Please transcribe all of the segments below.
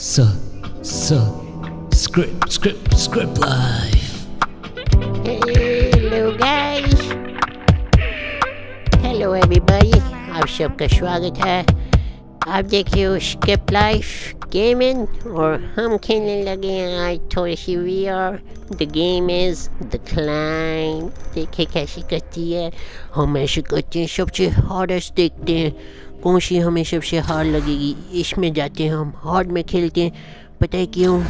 So, so script, script, script life. Hello guys. Hello everybody. I'm स्वागत है आप देखिए स्किप लाइफ गेमिंग और हम खेलने लगे हैं आज थोड़ी सी we are the game is the climb देखिए कैसी करती है हम ऐसे करते हैं सबसे हार्डेस्ट देखते हैं कौन सी हमें सबसे हार्ड लगेगी इसमें जाते हैं हम हार्ड में खेलते हैं पता है क्यों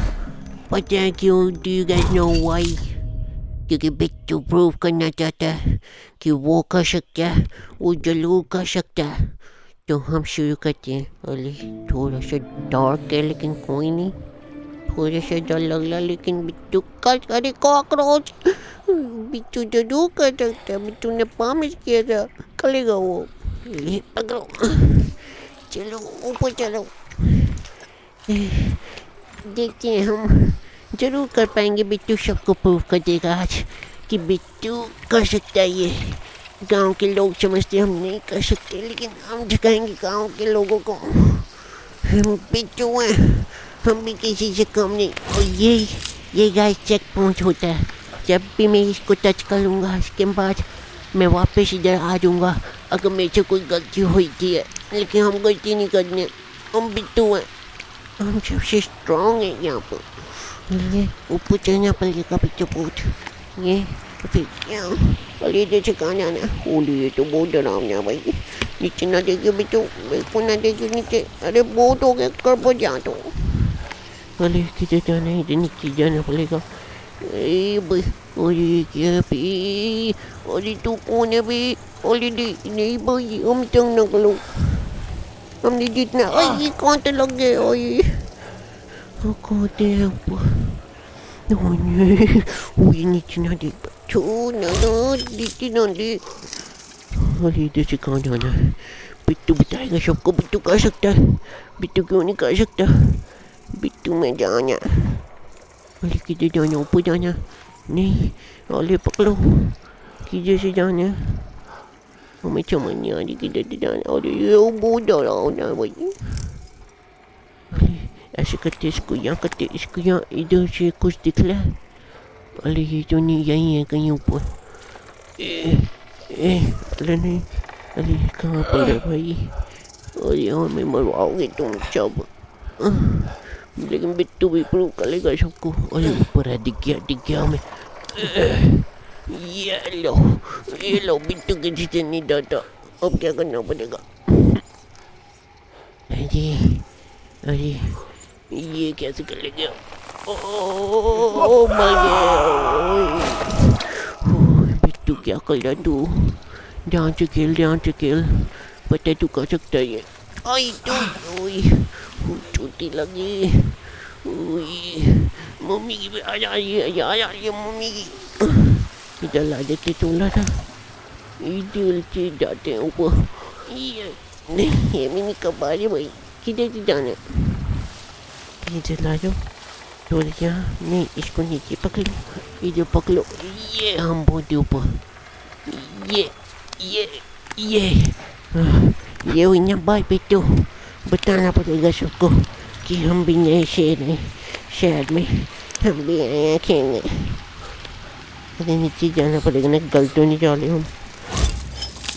पता है क्यों do you guys know why क्योंकि बिट्टू प्रूव करना चाहता है कि वो कर सकता है वो ज़रूर कर सकता है तो हम शुरू करते हैं। अरे, थोड़ा सा डार्क है, लेकिन कोई नहीं। थोड़ा सा डर लग रहा लेकिन बिट्टू कर अरे कॉकरोच बिट्टू ज़रूर कर सकता बिट्टू ने प्रॉमिस किया था। करेगा वो। ले पकड़ो। चलो, ऊपर चलो। देखते हैं हम ज़रूर कर पाएँगे। बिट्टू सबको प्रूव कर देगा आज कि बिट्टू कर सकता है ये। गाँव के लोग समझते हम नहीं कर सकते, लेकिन हम दिखाएँगे गाँव के लोगों को। हम बिट्टू हैं, हम भी किसी से कम नहीं। और ये ये गाय चेक पॉइंट होता है। जब भी मैं इसको टच कर लूँगा, इसके बाद मैं वापस इधर आ जाऊँगा, अगर मेरे से कोई गलती हुई थी है। लेकिन हम गलती नहीं करने। हम बिट्टू हैं। हम सबसे स्ट्रॉन्ग हैं यहाँ पर। ये ऊपर चढ़ना पड़ेगा बिट्टू बहुत ये kepikiran. Ya, Kalau dia cakap anak-anak, oh dia tu bodoh lah punya baik. Ni cina dia je betul. Aku nak dia je ni cik. Ada bodoh ke kerbau jatuh. Kalau kita tak nak dia ni cik jana boleh kau. Eh, bih. Oli tu pun ya, tuku nabi, oli dia ni bayi om tang nak lu. Om dia dit nak, ah. oi kau telok ge, oi. Aku tak apa Ой, нет, не надо. Чё, надо, дети, надо. Ой, это шикарно, да. Битту бутай, гашопка, битту гашок-то. Битту гёни гашок-то. Битту медяня. Ой, киди даня, опа даня. Не, али пакло. Киди си даня. А мы чё мы не али, киди даня. Али, я убудала, да, вай. Asy kete sku yang kete sku yang itu si itu ni yang yang kau pun. Eh, eh ada ni, ada kau apa eh. dah bayi? Oh dia orang memang wow itu macam. Boleh kan betul betul kalau kau suku. Oh yang peradik dia dia me. Ya lo, ya lo betul kan kita ni dah tak. Apa yang kau nak pada kau? Aji. ये कैसे कर लेंगे oh my God तू क्या कर रहा तू ध्यान से खेल ध्यान से खेल पता तू कर सकता है आई तू ओ चोटी लगी ओए मम्मी की आ जा रही है आ जा रही है मम्मी की इधर ला देते चोला था इधर से जाते हैं ऊपर ये नहीं ये मिनी कबाड़ी भाई किधर से जाने इधर ला जाओ तो यहाँ नहीं इसको नीचे पकड़ो इधर पकड़ो ये हम बहुत ऊपर ये ये ये ये हुई ना बात बेटो बताना पड़ेगा सबको कि हम भी नए शहर में शहर में हम भी आए हैं खेलने अरे नीचे जाना पड़ेगा ना गलत तो नहीं जा रहे हम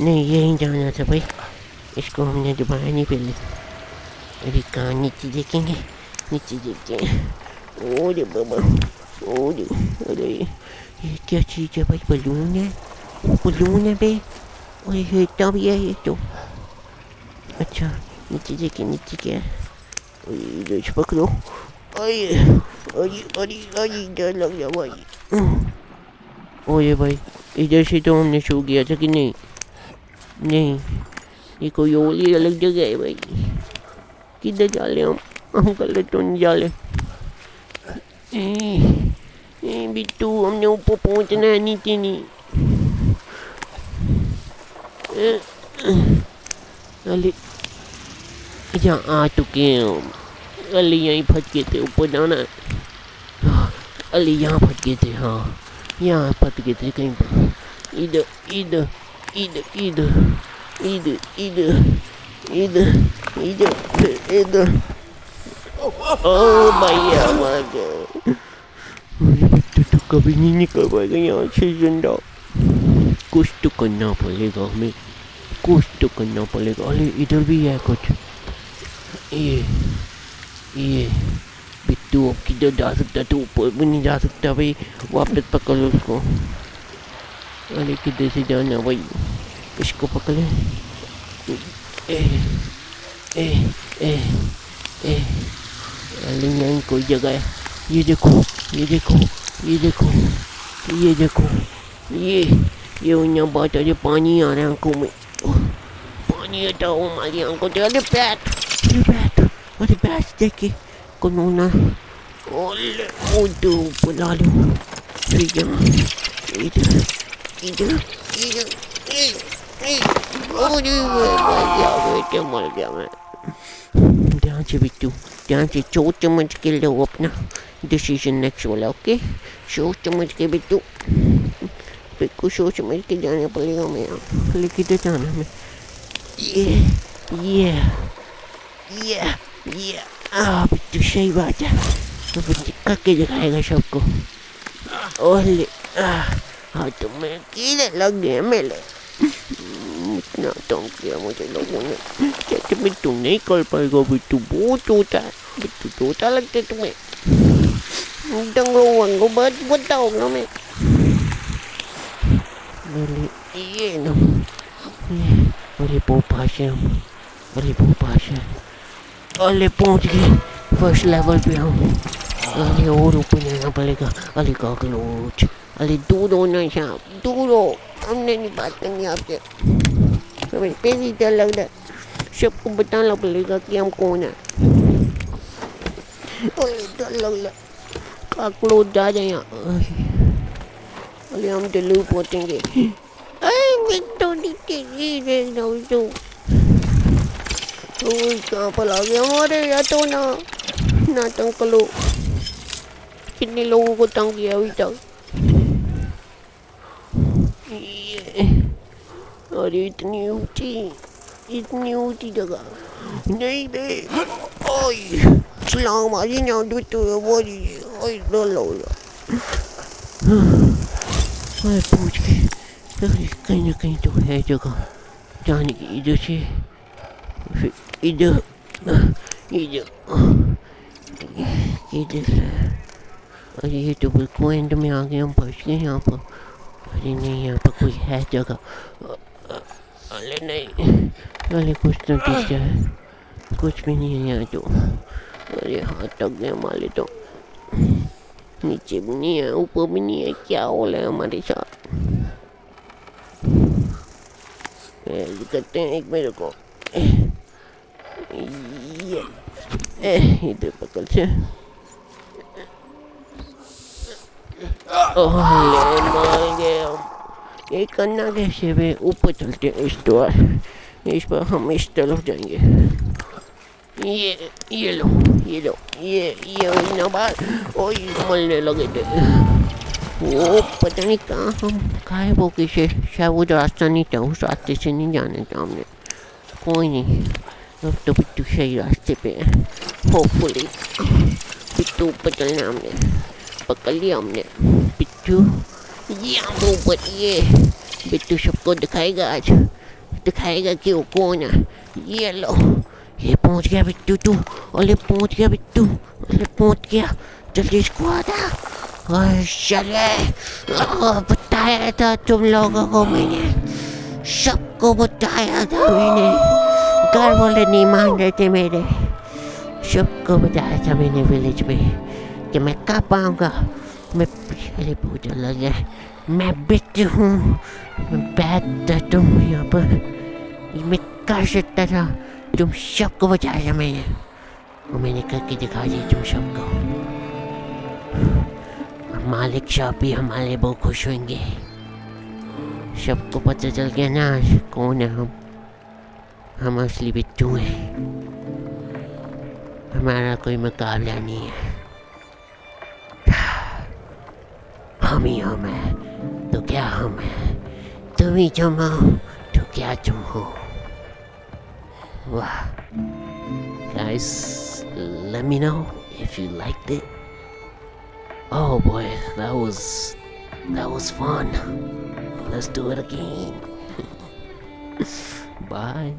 नहीं यहीं जाना था भाई इसको हमने दबाया नहीं पहले अरे कहाँ नीचे देखेंगे नीचे देखते हैं ओरे बाबा ओरे अरे ये क्या चीज़ है भाई बलून है बलून है भाई और ये हिलता भी है ये तो अच्छा नीचे देखे नीचे क्या है पकड़ो अरे अरे अरे अरे डर लग गया भाई ओए भाई इधर से तो हमने शो किया था कि नहीं नहीं ये कोई और ही अलग जगह है भाई किधर जा रहे हम हम गलत तो नहीं जा रहे बिट्टू हमने ऊपर पहुँचना है नीचे नहीं अरे यहाँ आ चुके हैं हम अरे यहीं गए थे ऊपर जाना अरे यहाँ गए थे हाँ यहाँ गए थे कहीं पर इधर इधर इधर इधर इधर इधर इधर इधर इधर अरे तो कभी नहीं निकल पाएगा यहाँ से ज़िंदा कुछ तो करना पड़ेगा हमें कुछ तो करना पड़ेगा अरे इधर भी है कुछ ये ये बिट्टू अब किधर जा सकता तो ऊपर भी नहीं जा सकता भाई वापस पकड़ लो उसको अरे किधर से जाना भाई किसको पकड़े ए ए ए ए अरे यहीं कोई जगह है। ये देखो ये देखो ये देखो ये देखो, ये ये यहाँ बात है पानी आ रहा है आँखों में। पानी हटाओ हमारी आँखों से। अरे बैठ अरे बैठ अरे बैठ ओले ओ दो बुला लो। फिर इधर इधर इधर अरे, मर गया मर गया मैं। ध्यान से बिट्टू ध्यान से सोच समझ के लो अपना डिसीज़न नेक्स्ट वाला ओके सोच समझ के बिट्टू बिल्कुल सोच समझ के जाना पड़ेगा मैं यहाँ। लेकिन तो जाना है मैं ये ये ये ये आ बिट्टू सही बात है। तो बिट्टू करके दिखाएगा सबको। ओले आ हाँ तो मैं कीड़े लग गए मेले। इतना तंग किया मुझे लोगों ने। कहते बिट्टू नहीं कर पाएगा बिट्टू बहुत होता है। बिट्टू तोता लगते तुम्हें। डंगो बस बताओ ना मैं। बोले, ये ना अरे बहुत भाषा अरे बहुत भाषा अरे, पहुँच गए। फ़र्स्ट लेवल पे हम। अरे, और ऊपर जाना पड़ेगा। अरे काकलोच अरे, दूर हो ना साहब दूर हो। हमने नहीं बात करनी आपसे। हमें पहली डर लग रहा है। सबको बताना पड़ेगा कि हम कौन है। जाए अरे हम दिल्ली पहुँचेंगे। तो। कहाँ पर आ गया हमारे या तो ना ना तंग करो। कितने लोगों को तंग किया अभी तक। अरे इतनी ऊँची इतनी ऊँची जगह। नहीं बे ओए। सलाम आज ना बिट्टू बोली ओए डर लग रहा मैं पूछ के कहीं ना कहीं तो है जगह जाने की इधर से फिर इधर इधर इधर अरे ये तो बिल्कुल एंड में आ गए हम फंस गए यहाँ पर अरे नहीं यहाँ पर कोई है जगह अरे नहीं अरे कुछ तो दिख जाए कुछ भी नहीं है यहाँ तो अरे हाथ तक गए हमारे तो नीचे भी नहीं है, ऊपर भी नहीं है, क्या है हमारे साथ? करते हैं एक मेरे को। ये इधर पकड़ से। ओले मर हम। ये करना कैसे वे ऊपर चलते हैं इस द्वार। इस पर हम इस तरफ़ जाएँगे। ये ये लो। ये लो ये ये नबाज ओ ये मरने लगे थे वो पता नहीं कहाँ हम खाए वो किसे शायद वो रास्ता नहीं था उस रास्ते से नहीं जाने था हमने कोई नहीं अब तो बिट्टू सही रास्ते पे है होपफुली बिट्टू ऊपर चलना हमने पकड़ लिया हमने बिट्टू ये हम ऊपर ये बिट्टू सबको दिखाएगा आज दिखाएगा कि वो कौन है ये लो ये पहुँच गया बिट्टू तू अरे पहुँच गया बिट्टू अरे पहुँच गया। जल्दी इसको आ जा और चले बताया था तुम लोगों को मैंने। सबको बताया था मैंने। घर वाले नहीं मान रहे थे मेरे। सबको बताया था मैंने विलेज में कि मैं कब आऊँगा। मैं अरे बहुत अलग है मैं बिट्टू हूँ, मैं बैठ हूँ यहाँ पर। मैं कर सकता था। तुम सबको बचाया मैंने और मैंने करके दिखा दिया तुम सबको मालिक साहब भी हमारे बहुत खुश होंगे। सबको पता चल गया ना, कौन है हम? हम असली बिट्टू हैं। हमारा कोई मुकाबला नहीं है। हम ही हम हैं तो क्या हम हैं? तुम ही तुम हो तो क्या तुम हो? Guys let me know if you liked it. Oh boy, that was that was fun. Let's do it again. Bye.